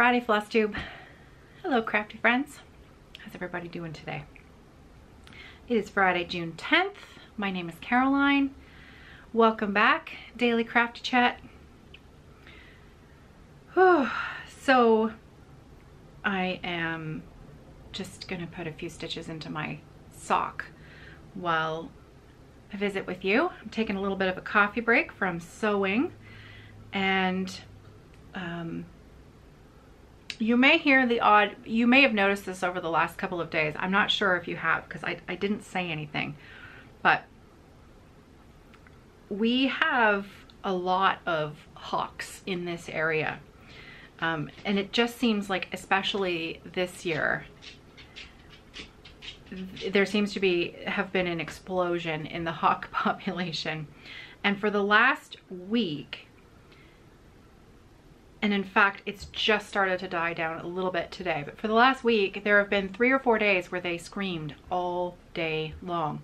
Friday, FlossTube. Hello, crafty friends. How's everybody doing today? It is Friday, June 10th. My name is Caroline. Welcome back, Daily Crafty Chat. Whew. So, I am just gonna put a few stitches into my sock while I visit with you. I'm taking a little bit of a coffee break from sewing and um, you may hear the odd, you may have noticed this over the last couple of days. I'm not sure if you have because I, I didn't say anything, but we have a lot of hawks in this area. Um, and it just seems like, especially this year, there seems to be have been an explosion in the hawk population. And for the last week, and in fact, it's just started to die down a little bit today. But for the last week, there have been three or four days where they screamed all day long.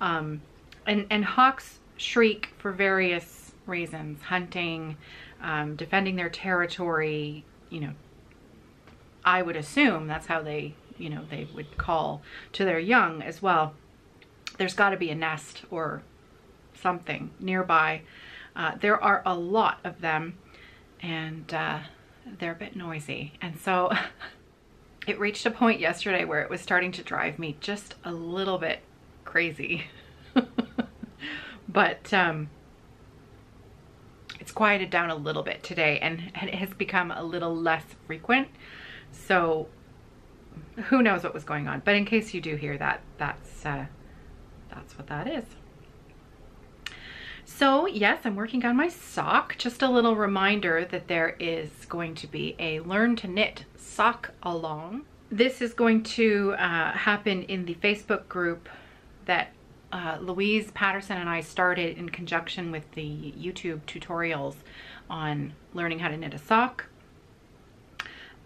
Um, and, and hawks shriek for various reasons, hunting, um, defending their territory, you know, I would assume that's how they, you know, they would call to their young as well. There's got to be a nest or something nearby. Uh, there are a lot of them and uh, they're a bit noisy. And so it reached a point yesterday where it was starting to drive me just a little bit crazy. but um, it's quieted down a little bit today and it has become a little less frequent. So who knows what was going on. But in case you do hear that, that's, uh, that's what that is. So yes, I'm working on my sock. Just a little reminder that there is going to be a learn to knit sock along. This is going to uh, happen in the Facebook group that uh, Louise Patterson and I started in conjunction with the YouTube tutorials on learning how to knit a sock.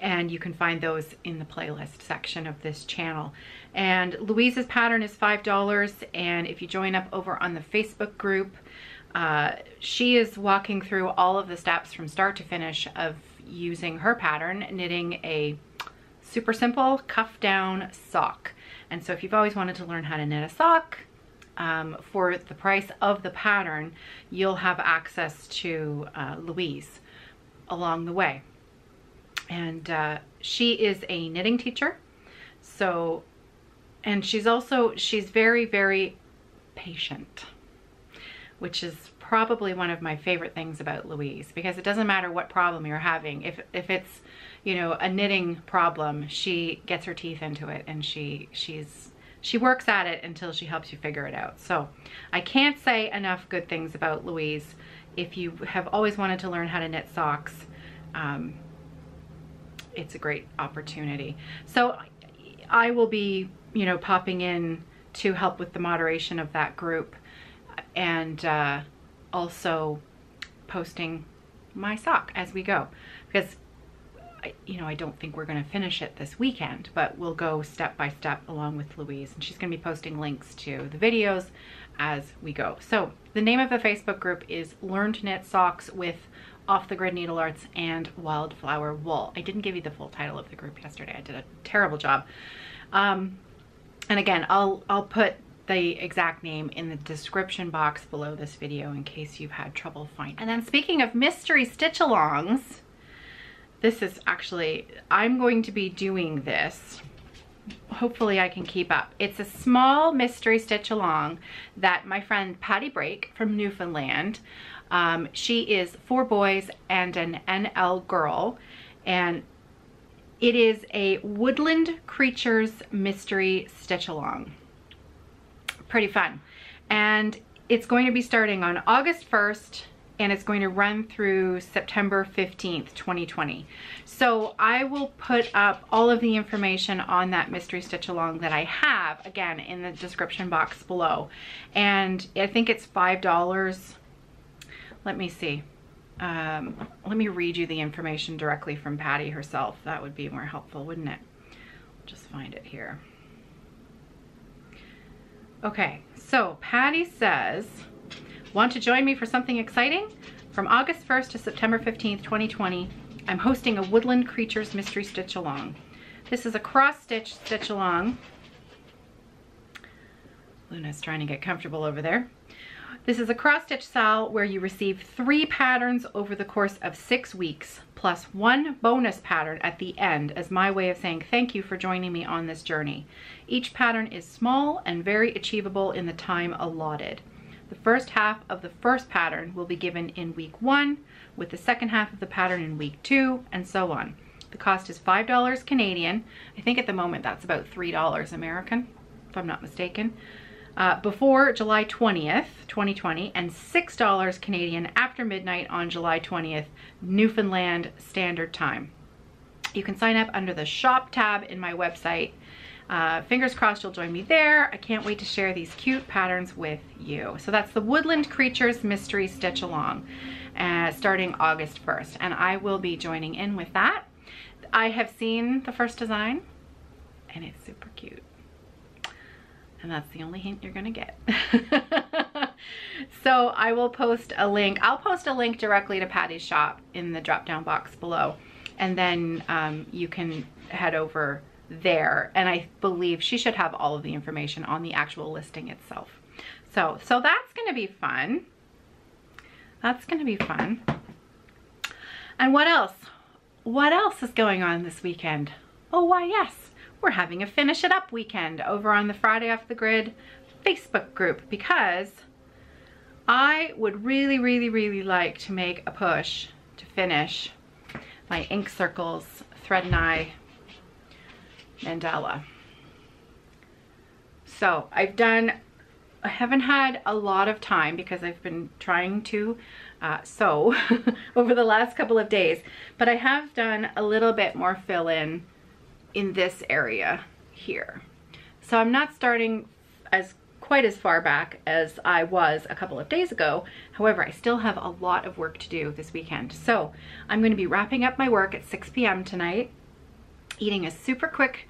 And you can find those in the playlist section of this channel. And Louise's pattern is $5. And if you join up over on the Facebook group, uh, she is walking through all of the steps from start to finish of using her pattern, knitting a super simple cuff down sock. And so if you've always wanted to learn how to knit a sock, um, for the price of the pattern, you'll have access to uh, Louise along the way. And uh, she is a knitting teacher. So, and she's also, she's very, very patient which is probably one of my favorite things about Louise because it doesn't matter what problem you're having. If, if it's, you know, a knitting problem, she gets her teeth into it and she, she's, she works at it until she helps you figure it out. So I can't say enough good things about Louise. If you have always wanted to learn how to knit socks, um, it's a great opportunity. So I will be, you know, popping in to help with the moderation of that group and uh, also posting my sock as we go. Because you know I don't think we're going to finish it this weekend but we'll go step by step along with Louise and she's going to be posting links to the videos as we go. So the name of the Facebook group is learn to knit socks with off the grid needle arts and wildflower wool I didn't give you the full title of the group yesterday I did a terrible job um, and again I'll I'll put the exact name in the description box below this video in case you've had trouble finding. And then speaking of mystery stitch alongs, this is actually, I'm going to be doing this. Hopefully I can keep up. It's a small mystery stitch along that my friend Patty Brake from Newfoundland, um, she is four boys and an NL girl, and it is a Woodland Creatures Mystery Stitch Along pretty fun. And it's going to be starting on August 1st and it's going to run through September 15th, 2020. So I will put up all of the information on that mystery stitch along that I have, again, in the description box below. And I think it's $5. Let me see. Um, let me read you the information directly from Patty herself. That would be more helpful, wouldn't it? Just find it here. Okay, so Patty says, want to join me for something exciting? From August 1st to September 15th, 2020, I'm hosting a Woodland Creatures Mystery Stitch Along. This is a cross stitch stitch along. Luna's trying to get comfortable over there. This is a cross stitch sal where you receive three patterns over the course of six weeks, plus one bonus pattern at the end as my way of saying thank you for joining me on this journey. Each pattern is small and very achievable in the time allotted. The first half of the first pattern will be given in week one, with the second half of the pattern in week two, and so on. The cost is $5 Canadian. I think at the moment that's about $3 American, if I'm not mistaken. Uh, before July 20th, 2020, and $6 Canadian after midnight on July 20th, Newfoundland Standard Time. You can sign up under the shop tab in my website. Uh, fingers crossed you'll join me there. I can't wait to share these cute patterns with you. So that's the Woodland Creatures Mystery Stitch Along, uh, starting August 1st. And I will be joining in with that. I have seen the first design and it's super cute. And that's the only hint you're gonna get. so I will post a link. I'll post a link directly to Patty's shop in the drop down box below. And then um, you can head over there. And I believe she should have all of the information on the actual listing itself. So, so that's gonna be fun. That's gonna be fun. And what else? What else is going on this weekend? Oh, why yes, we're having a Finish It Up weekend over on the Friday Off the Grid Facebook group because I would really, really, really like to make a push to finish my Ink Circles Thread and Eye mandala. So I've done, I haven't had a lot of time because I've been trying to uh, sew over the last couple of days, but I have done a little bit more fill in in this area here. So I'm not starting as quite as far back as I was a couple of days ago. However, I still have a lot of work to do this weekend. So I'm going to be wrapping up my work at 6 p.m. tonight, eating a super quick,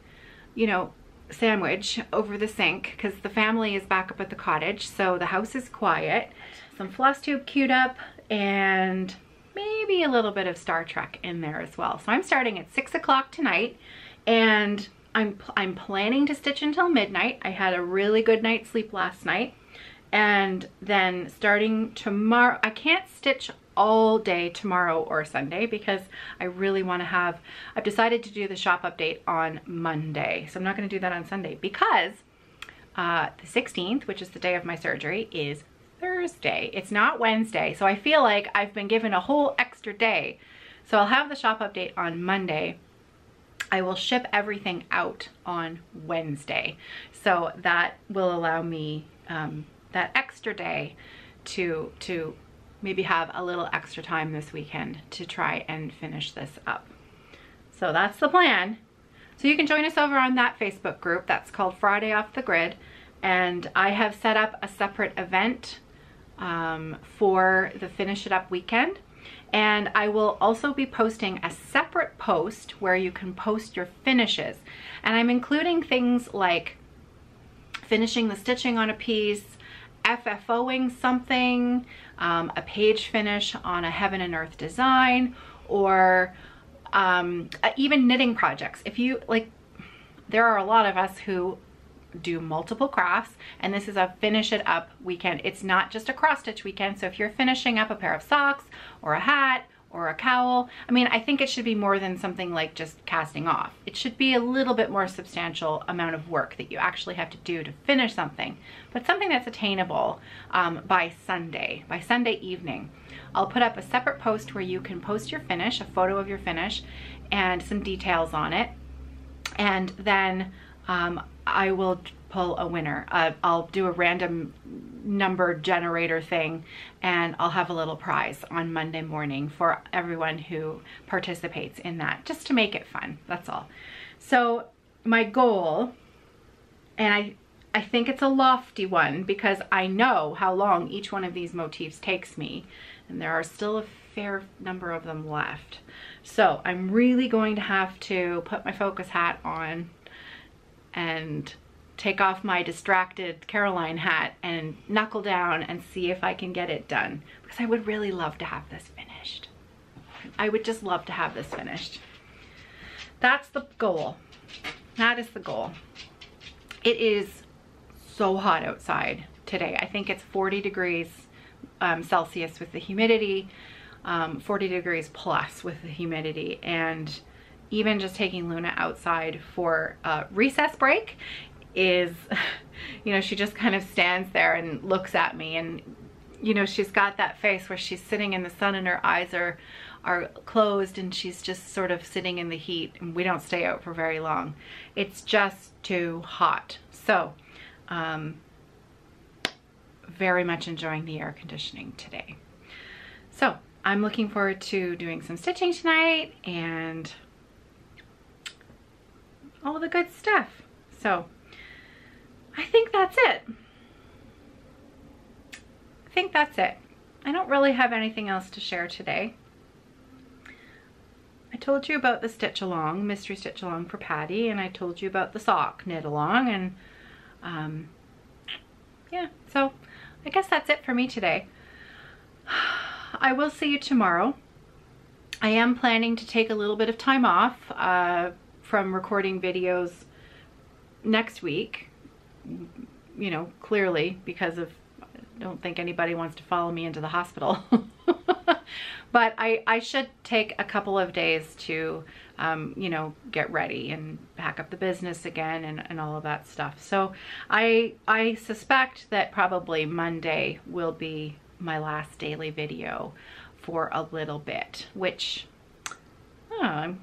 you know, sandwich over the sink because the family is back up at the cottage. So the house is quiet. Some floss tube queued up and maybe a little bit of Star Trek in there as well. So I'm starting at six o'clock tonight and I'm, I'm planning to stitch until midnight. I had a really good night's sleep last night. And then starting tomorrow, I can't stitch all day tomorrow or Sunday because I really want to have, I've decided to do the shop update on Monday. So I'm not going to do that on Sunday because uh, the 16th, which is the day of my surgery, is Thursday. It's not Wednesday. So I feel like I've been given a whole extra day. So I'll have the shop update on Monday I will ship everything out on Wednesday. So that will allow me um, that extra day to, to maybe have a little extra time this weekend to try and finish this up. So that's the plan. So you can join us over on that Facebook group. That's called Friday Off the Grid. And I have set up a separate event um, for the Finish It Up weekend. And I will also be posting a separate post where you can post your finishes. And I'm including things like finishing the stitching on a piece, FFOing something, um, a page finish on a heaven and earth design, or um, even knitting projects. If you like, there are a lot of us who do multiple crafts and this is a finish it up weekend. It's not just a cross stitch weekend. So if you're finishing up a pair of socks or a hat or a cowl, I mean, I think it should be more than something like just casting off. It should be a little bit more substantial amount of work that you actually have to do to finish something, but something that's attainable um, by Sunday, by Sunday evening. I'll put up a separate post where you can post your finish, a photo of your finish, and some details on it. And then um, I will pull a winner. Uh, I'll do a random number generator thing and I'll have a little prize on Monday morning for everyone who participates in that, just to make it fun, that's all. So my goal, and I, I think it's a lofty one because I know how long each one of these motifs takes me and there are still a fair number of them left. So I'm really going to have to put my focus hat on and take off my distracted Caroline hat and knuckle down and see if I can get it done because I would really love to have this finished. I would just love to have this finished. That's the goal. That is the goal. It is so hot outside today. I think it's 40 degrees um, Celsius with the humidity, um, 40 degrees plus with the humidity. And even just taking Luna outside for a recess break is, you know, she just kind of stands there and looks at me and, you know, she's got that face where she's sitting in the sun and her eyes are, are closed and she's just sort of sitting in the heat and we don't stay out for very long. It's just too hot. So, um, very much enjoying the air conditioning today. So I'm looking forward to doing some stitching tonight and all the good stuff. So I think that's it. I think that's it. I don't really have anything else to share today. I told you about the stitch along, mystery stitch along for Patty, and I told you about the sock knit along, and um, yeah, so I guess that's it for me today. I will see you tomorrow. I am planning to take a little bit of time off uh, from recording videos next week, you know, clearly because of, I don't think anybody wants to follow me into the hospital. but I, I should take a couple of days to, um, you know, get ready and pack up the business again and, and all of that stuff. So I, I suspect that probably Monday will be my last daily video for a little bit, which I'm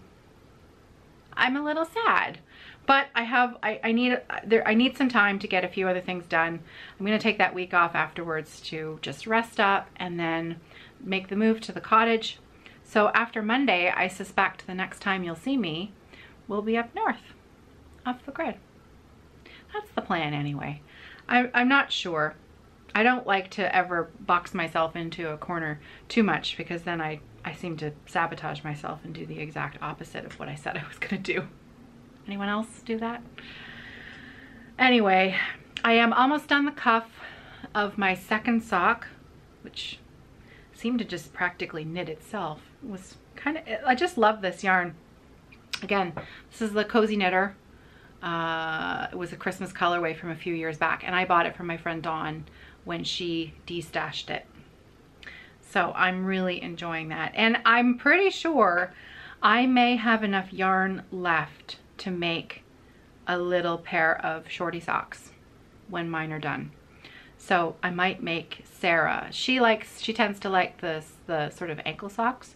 a little sad. But I have, I, I need, there, I need some time to get a few other things done. I'm going to take that week off afterwards to just rest up and then make the move to the cottage. So after Monday, I suspect the next time you'll see me will be up north, off the grid. That's the plan anyway. I, I'm not sure. I don't like to ever box myself into a corner too much because then I, I seem to sabotage myself and do the exact opposite of what I said I was gonna do. Anyone else do that? Anyway, I am almost on the cuff of my second sock, which seemed to just practically knit itself. It was kind of, I just love this yarn. Again, this is the Cozy Knitter. Uh, it was a Christmas colorway from a few years back and I bought it from my friend Dawn when she destashed it. So I'm really enjoying that. And I'm pretty sure I may have enough yarn left to make a little pair of shorty socks when mine are done. So I might make Sarah, she likes, she tends to like the, the sort of ankle socks.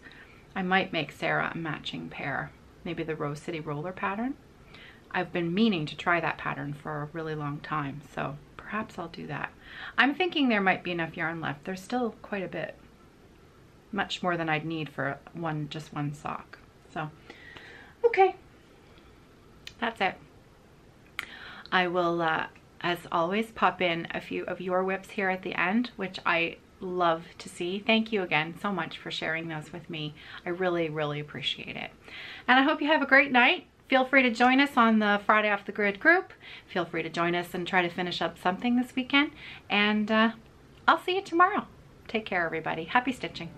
I might make Sarah a matching pair, maybe the Rose City roller pattern. I've been meaning to try that pattern for a really long time, so perhaps I'll do that. I'm thinking there might be enough yarn left. There's still quite a bit, much more than I'd need for one, just one sock. So, okay, that's it. I will uh, as always, pop in a few of your whips here at the end, which I love to see. Thank you again so much for sharing those with me. I really, really appreciate it. And I hope you have a great night. Feel free to join us on the Friday Off the Grid group. Feel free to join us and try to finish up something this weekend. And uh, I'll see you tomorrow. Take care, everybody. Happy stitching.